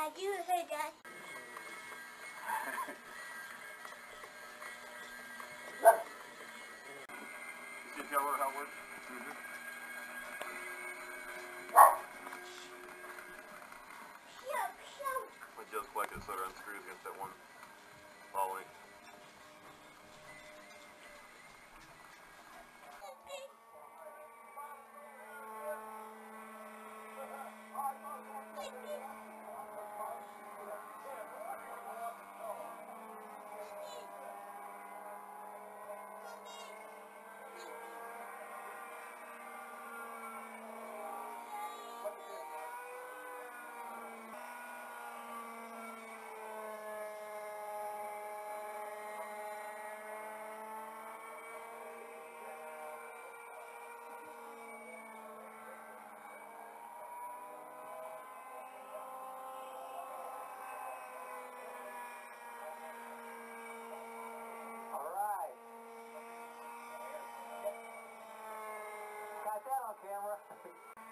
Dad, you that. You tell her how it works? Mm-hmm. Shout, shout. It just like it sort of unscrews against that one link. All I think.